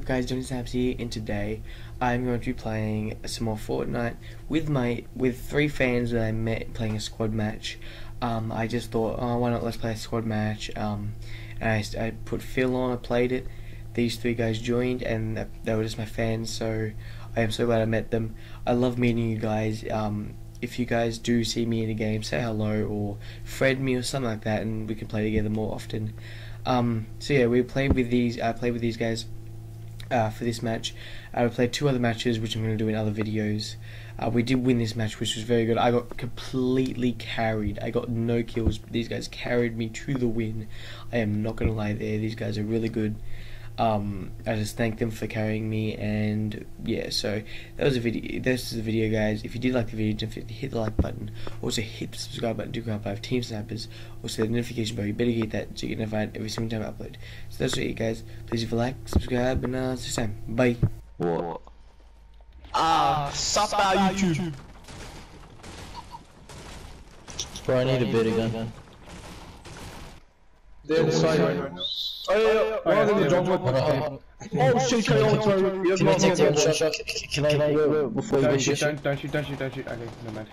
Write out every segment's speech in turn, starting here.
up guys, Donny Snipes here, and today I'm going to be playing some more Fortnite with my with three fans that I met playing a squad match. Um, I just thought, oh, why not let's play a squad match? Um, and I, I put Phil on, I played it. These three guys joined, and they were just my fans, so I am so glad I met them. I love meeting you guys. Um, if you guys do see me in a game, say hello or friend me or something like that, and we can play together more often. Um, so yeah, we played with these. I played with these guys uh, for this match. I uh, played two other matches, which I'm going to do in other videos. Uh, we did win this match, which was very good. I got completely carried. I got no kills. These guys carried me to the win. I am not going to lie there. These guys are really good. Um, I just thank them for carrying me, and yeah, so that was a video. This is the video, guys. If you did like the video, don't forget to hit the like button. Also, hit the subscribe button to grab five team snappers. Also, the notification bell. You better get that so you get notified every single time I upload. So that's it, guys. Please leave a like, subscribe, and uh, see you time. Bye. What? Ah, stop out YouTube. Bro, I need a bit again. They're inside. Oh yeah, Oh, yeah. One of them jungle. Oh shit, can I oh, sorry. Can I take the other shot? Can I, wait, wait, before you Don't shoot, shoot? don't, don't shoot, don't shoot, don't shoot. Okay, never mind.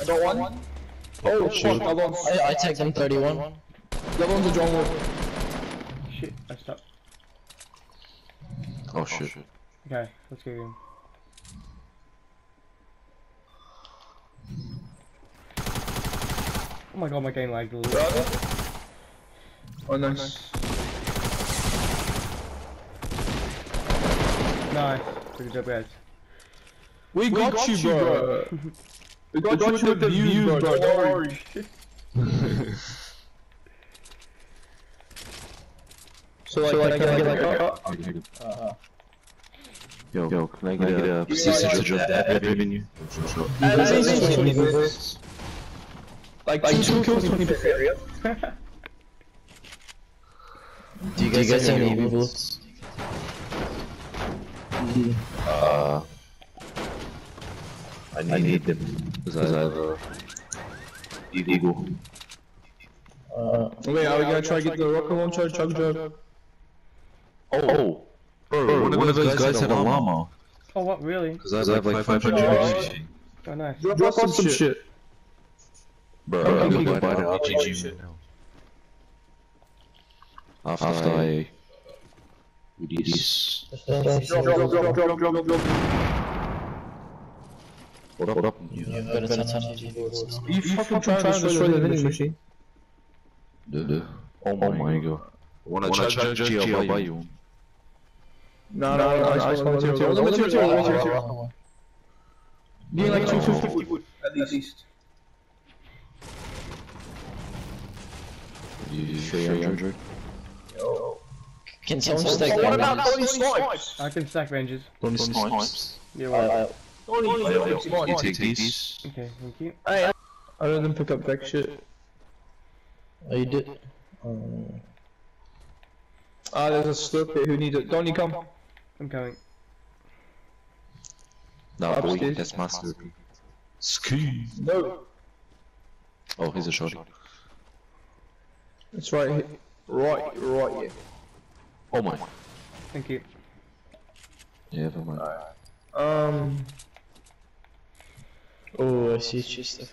I got one. Oh, oh shit, the other I, I take them 31. the other one's a jungle. Shit, I stopped. Oh shit. Okay, let's go again. Oh my god, my game lagged a little. Oh nice. Nice. Good job, guys. We got, you, bro. we got, you with the views, bro. Don't worry. So like, can I get like a... Yo, yo, can I get a percentage of that revenue? Like, like two kills, 20 per area. Do you guys, have any EV bullets? Uh, I need them because I have a eagle. Uh, Wait, are we gonna try to get the rocket launcher, chug jug? Oh, bro, one of those guys had a llama. Oh, what, really? Because I have like 500 XP. Oh, nice. Drop us some shit. Bro, I'm gonna buy the RPG after I release. Drop, drop, drop, drop, drop, drop, drop. What up? What up? you have better than EV. You fucking trying to destroy the vending machine. The, oh my god. Wanna charge GG, I'll buy you. No, no, no, I just want material. Limit material, limit material. Need like 250 wood, at least. You 300? Can someone stack Oh, what about Donny Snipes? I can stack ranges. Donny Snipes. Yeah, well. Donny You Snipes. take these. Okay, thank you. Hey, I let them pick up that shit. oh, you did? Um, Ah, there's a slurp here. Who needs it? Donny, come. I'm coming. Nah, boy, that's my slurpee. Ski. No, Oh, here's a shot. it's right here. Right, right here. Oh my. Thank you. Yeah, never mind. Um, oh, I see it's just okay.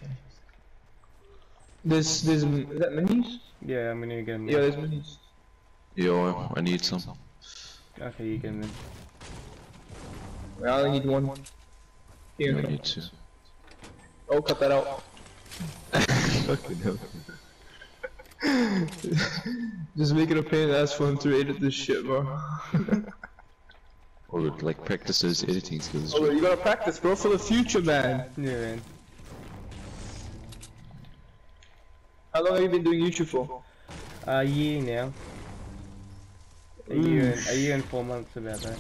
there's, there's, is that minis? Yeah, I'm gonna get him. Yeah, there's minis. Yo, I need some. Okay, you get him then. I only need one. Here, I need two. oh, cut that out. Fucking hell. Just make it a pain in the ass for him to edit this shit, bro. Or like practice those editing skills. Oh, you gotta practice, bro, for the future, man. Yeah, man. How long have you been doing YouTube for? A year now. A year, and, a year and four months about that.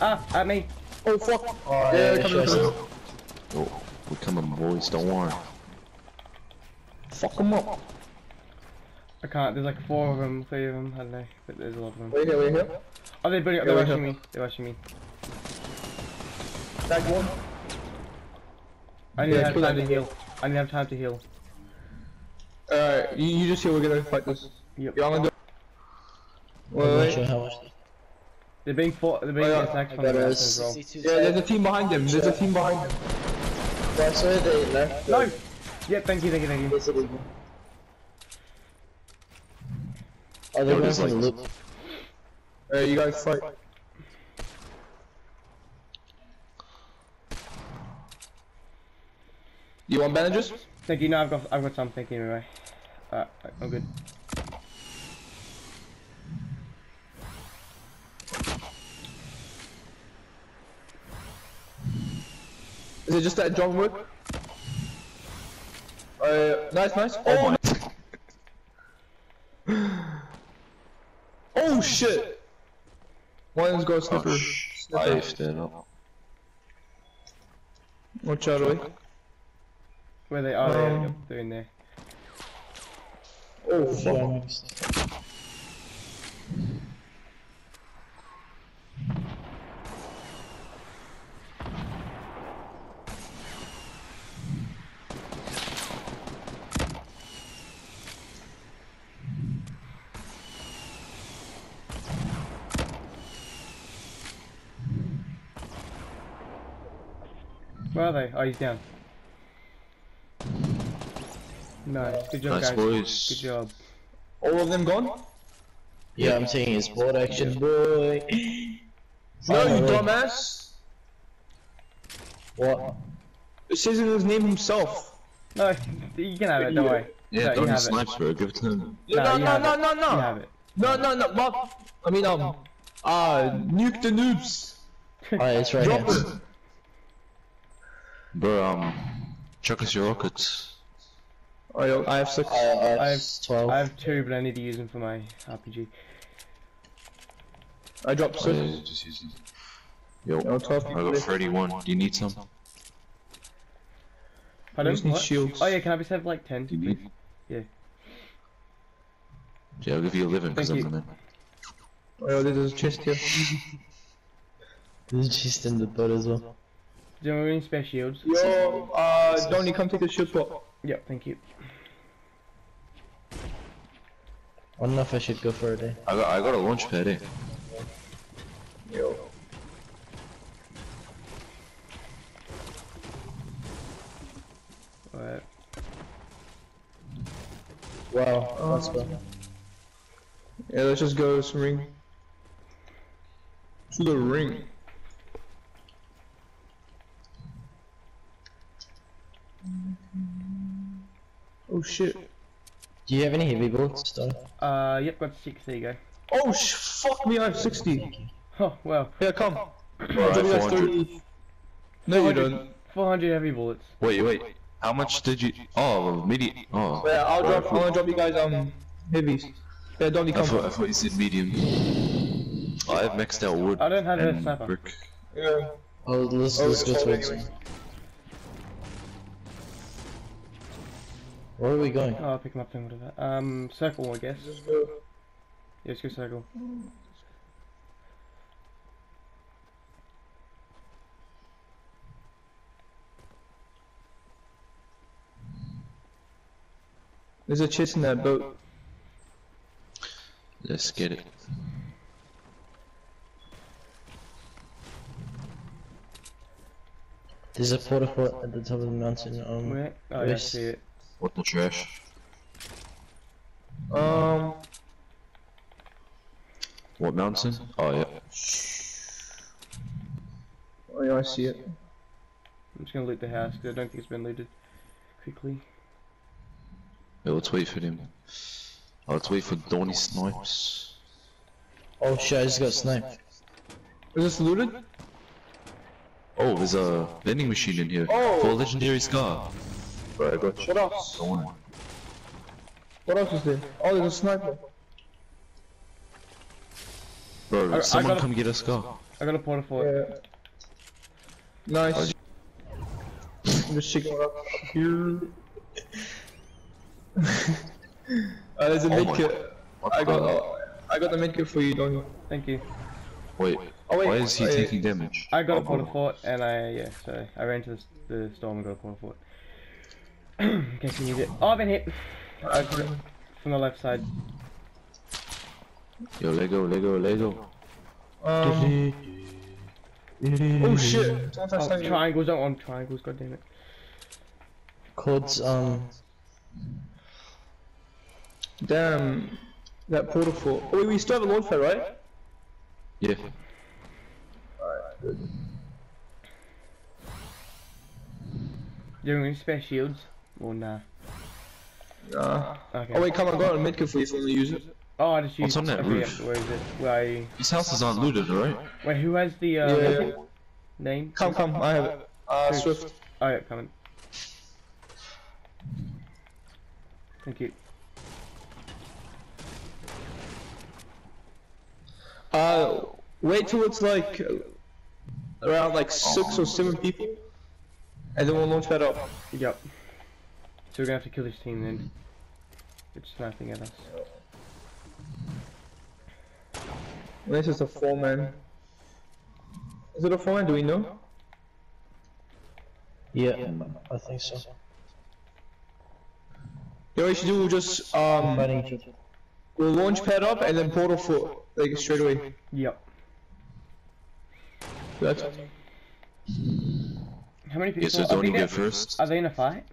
Ah, at me! Oh, fuck. Oh, Yeah, yeah, come sure, in. Oh, we're coming, boys. Don't worry. Fuck them up. I can't, there's like four of them, three of them, I don't know, but there's a lot of them. Wait here, wait here. Oh, they're, bringing, they're we rushing me, they're rushing me. Tag one. I need Yeah, to have time to that heal. I need to have time to heal. Alright, you, you just here, we're gonna fight this. Yep. Yeah, I'm gonna do I'm not Wait, sure wait. how much. They're being fought. They're being Oh, yeah. attacked from the got a mountain as well. Yeah, there's a team behind them. There's a team behind them. That's where they left. No. Yeah. Thank you. Thank you. Thank you. Yes, it is. Oh, they're Yo, going there's for the loop. Uh, you guys fight. You want bandages? Thank you. No, I've got. I've got some. Thank you. Anyway. Alright. I'm good. Is it just that John Wood? Uh, nice, nice. Oh, no. oh shit! One's got Oh, snipper. sh- I stand up. Watch out, Roy. Where they are? Oh, Um, they're in there. Oh, fuck. Where are they? Oh, he's down. Nice. Good job, Nice guys. boys. Good job. All of them gone? Yeah, I'm saying it's board action, boy. No, Oh, you dumbass! What? It says in his name himself. No, you can have it. Don't worry. Yeah, No, you Donny have it. snipes, bro. Give it to him. No, No, no, you no, have no, it. no, You no! it. No, no, no, Bob! I mean, um, uh, nuke the noobs! Alright, it's right Drop here. it! Bro, um, chuck us your rockets. Oh, I have six. I, I, I I have- have 12. I have two, but I need to use them for my RPG. I dropped Oh, six. yeah, just use them. Yo, No, 12 I got 31. Do you need some? Pardon? just need What? shields. Oh yeah, can I just have like ten? Do you need? Yeah. Yeah, I'll give you 11 because I'm Thank the man. Oh, there's a chest here. There's a chest in the boat as well. Do you have any spare shields? Yo, uh, Donny, come take a shield pot. Yep, thank you. I don't know if I should go for it. Eh? I got, I got a launch pad, eh? Yo. Alright. Wow, that's good. Yeah, let's just go to some ring. To the ring. Oh shit. Do you have any heavy bullets, Donny? Uh, yep, got six. There you go. Oh sh! Fuck me, I have 60. Oh well, Here, come. Alright, I'll give you guys 400. No, you don't. 400 heavy bullets. Wait, wait. How much did you? Oh, medium. Oh. Yeah, I'll drop. I'll drop you guys um heavies. Yeah, Donny, I come. thought, I thought you said medium. I have maxed out wood. I don't have a and sniper. brick. Yeah. Oh, let's, Oh, let's go it's towards Where are we going? Oh, I'll pick them up then, whatever. Um, circle, I guess. Just go. Yeah, let's go circle. There's a chest in that boat. Let's get it. There's a porta fort at the top of the mountain. Um, Where? Oh, yeah, I see it. What the trash? Um, What mountain? Oh yeah. oh yeah, I see it. I'm just gonna loot the house because I don't think it's been looted quickly. Yeah, let's wait for them. Oh, let's wait for Donny snipes. oh shit, I just got sniped. Is this looted? Oh, there's a vending machine in here. Oh. For a legendary scar. Right, I got you. What else? Don't. What else is there? Oh, there's a sniper. Bro, I- I someone a- come get a scar. I got a porta fort. Yeah. Nice. I'm just checking up here. uh, there's a Oh my- medkit. I got. the- Uh, I got the medkit for you, don't you? Thank you. Wait, Oh wait. why is he wait. taking damage? I got a Oh, porta fort and I yeah, so I ran to the, the storm and got a porta fort. In case you need it. Oh, I've been hit. I got it from the left side. Yo, Lego, Lego, Lego. Um, oh shit! Someone Oh, touched something. triangles don't want triangles, god damn it. Codes, um, Damn. That porta fort. Oh wait, we still have a launch pad, right? Yeah. Do you have any spare shields? Or nah? Nah. Okay. Oh wait, come on, go on medkit for you if you want to use it. Oh, I just used What's on that okay, roof? yeah, Where is it? Where are you? These houses aren't looted, alright? Wait, who has the uh, Yeah, yeah. name? Come, come, I have it. Uh, Swift. Oh, yeah, coming. Thank you. Uh, wait till it's like uh, around like six or seven people, and then we'll launch that up. Yep. So we're gonna have to kill this team then. It's sniping at us. This is a four man. Is it a four man? Do we know? yeah, I think so. Yeah, we should do. We'll just um, Fighting each other. we'll launch pad up and then porta fort like straight away. Yep. That's How many people? Yeah, so are, Donny they go in- first. are they in a fight?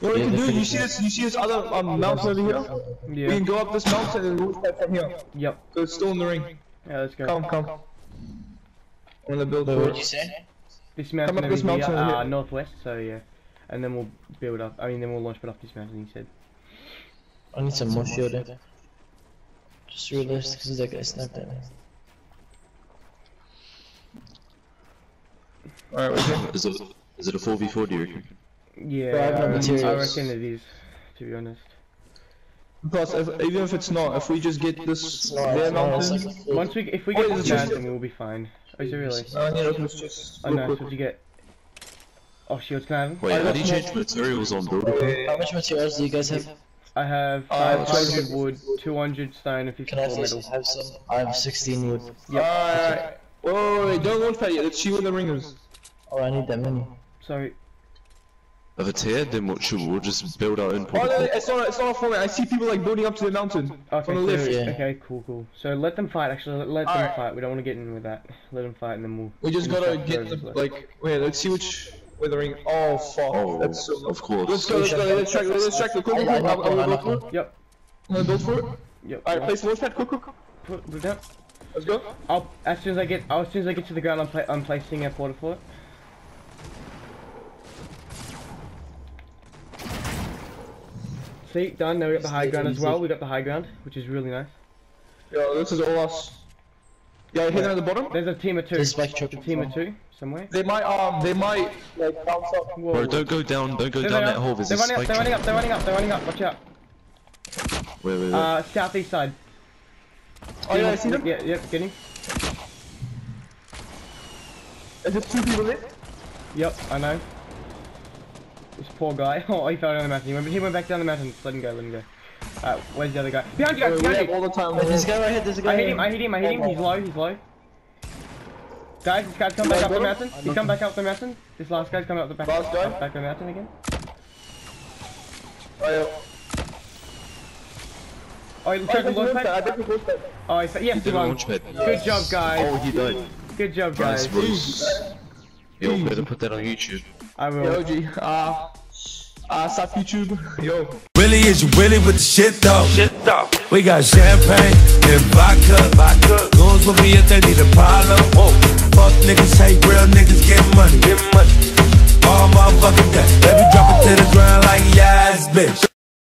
What we Yeah, can do. You see this? You see this other um, mountain over here? We can go up this mountain and launch pad from here. Yep. So it's still in the ring. Yeah, let's go. Come, come. I'm gonna build Wait, what did you say? This mountain up over this here, mountain over uh, here. northwest. So yeah, and then we'll build up. I mean, then we'll launch it off this mountain. He said. I need some more shielding. Just realized because that guy sniped at me. Alright, we're here. Is it, is it a 4v4, do you reckon? Yeah, I have I reckon it is. To be honest. Plus, if, even if it's not, if we just get this It's their it's not, it's mountain, like Once we, if we Oh, get it's this just- mountain, we'll be fine. Oh, is it really? I need to open just Oh real no, quick. what'd you get? Oh, shields, can I have them? Wait, how do you change materials on builder? How much materials do you guys have? I have Uh, 500 so- wood, 200 stone, and Can I 54 have, metal. have some? I have 16 wood. Alright. Whoa, whoa, wait, don't launch pad yet. Let's see where the ringers. Oh, I need that many. So, If it's here, then what should we? We'll just build our own Oh, no, no, it's not, it's not a format. I see people like building up to the mountain. okay, From the so, lift. Yeah. okay, cool, cool. So let them fight, actually, let, let them Alright. fight. We don't want to get in with that. Let them fight and then we'll... We just gotta get whoever's the, left. like, wait, let's see which, where the oh fuck, Oh, that's so, of course. let's go, let's go, let's track, let's track the quick, quick, I- I quick, I'm knocked one, I gonna build for it, Yep, I'm gonna build for it, yep. alright, place the launch pad, quick, quick, quick, put, put it down. let's go. I'll, as soon as I get, as soon as I get to the ground, I'm, pla I'm placing a porta fort. See, done. Now we got the high ground as well. We got the high ground, which is really nice. Yo, this is all us. Yeah, hit them at the bottom. There's a team of two. This is like A team of two somewhere. They might, um, they might, like, bounce up. Whoa. Bro, don't go down, don't go There down that hole, there's They're running up, they're running up, they're running up, they're running up, watch out. Wait, wait, wait. Uh, southeast side. Oh yeah, I see them. Yeah, yeah, getting. Is there two people there? Yep, I know. This poor guy. Oh, he fell down the mountain. He went, he went back down the mountain. Just let him go, let him go. Alright, where's the other guy? Behind you guys, behind you! all the time. Wait, this guy right here, there's a guy I hit him, I hit him, I hit him. He's low, he's low. Guys, this guy's come back up the mountain. He's come back up the mountain. This last guy's coming up the back, Last guy? up back the mountain again. Oh, yeah. Oh, he Oh, tried to I launch think I pad. think we pad. Oh, he fa- yes, Did he a won. launch pad. Good job, guys. Oh, he died. Good job, guys. Nice, bros. Yo, better put that on YouTube. I will. Yo, G, ah, uh, stop YouTube. Yo. Really is you really with the shit though. Shit though. We got champagne and vodka. Vodka. Goons will be if they need Apollo. Whoa. Fuck niggas hate real niggas get money. Get money. All motherfucking day. Let me drop it to the ground like yeah, bitch.